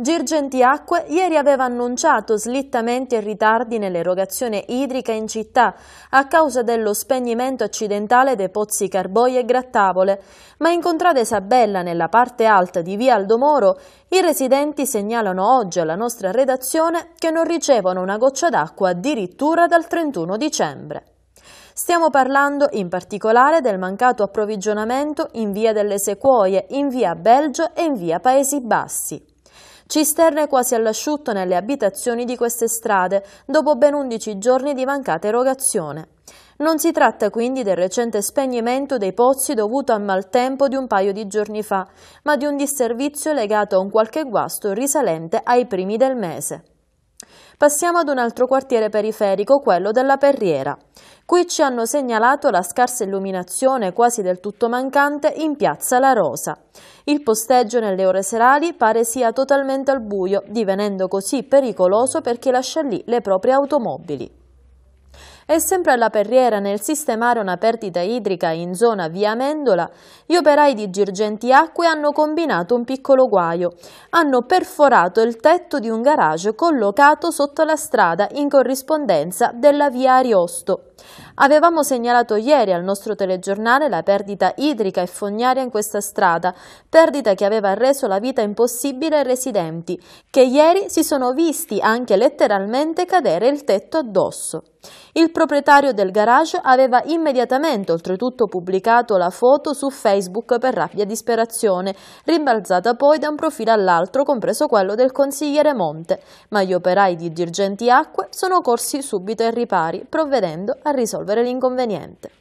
Girgenti Acque ieri aveva annunciato slittamenti e ritardi nell'erogazione idrica in città a causa dello spegnimento accidentale dei pozzi Carboi e Grattavole, ma in contrada Isabella, nella parte alta di via Aldomoro, i residenti segnalano oggi alla nostra redazione che non ricevono una goccia d'acqua addirittura dal 31 dicembre. Stiamo parlando in particolare del mancato approvvigionamento in via delle Sequoie, in via Belgio e in via Paesi Bassi. Cisterne quasi all'asciutto nelle abitazioni di queste strade, dopo ben 11 giorni di mancata erogazione. Non si tratta quindi del recente spegnimento dei pozzi dovuto al maltempo di un paio di giorni fa, ma di un disservizio legato a un qualche guasto risalente ai primi del mese. Passiamo ad un altro quartiere periferico, quello della Perriera. Qui ci hanno segnalato la scarsa illuminazione quasi del tutto mancante in piazza La Rosa. Il posteggio nelle ore serali pare sia totalmente al buio, divenendo così pericoloso per chi lascia lì le proprie automobili. E sempre alla Perriera, nel sistemare una perdita idrica in zona via Amendola, gli operai di Girgenti Acque hanno combinato un piccolo guaio. Hanno perforato il tetto di un garage collocato sotto la strada in corrispondenza della via Ariosto. Avevamo segnalato ieri al nostro telegiornale la perdita idrica e fognaria in questa strada, perdita che aveva reso la vita impossibile ai residenti, che ieri si sono visti anche letteralmente cadere il tetto addosso. Il proprietario del garage aveva immediatamente oltretutto pubblicato la foto su Facebook per rabbia disperazione, rimbalzata poi da un profilo all'altro, compreso quello del consigliere Monte, ma gli operai di Dirgenti Acque sono corsi subito ai ripari, provvedendo a risolvere l'inconveniente.